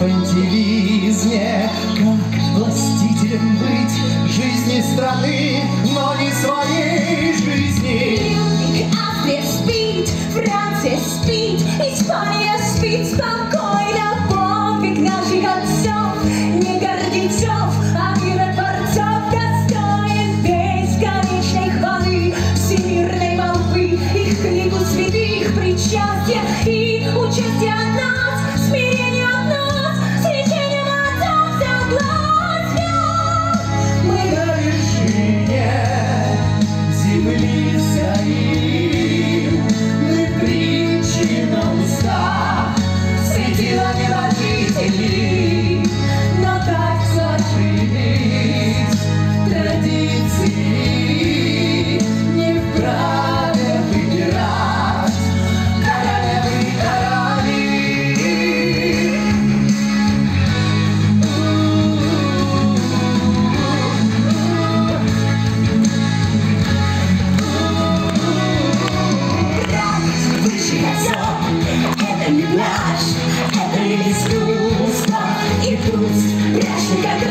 инфантилизме Как властителем быть жизни страны, но не своей жизни? Австрия спит, Франция спит, Испания спит. Спокойно. Подвиг наших отцов, не гордецов, а мира творцов достоин бесконечной хвалы, всемирной молвы, их книгу святых, причастия и светила небожителей, together.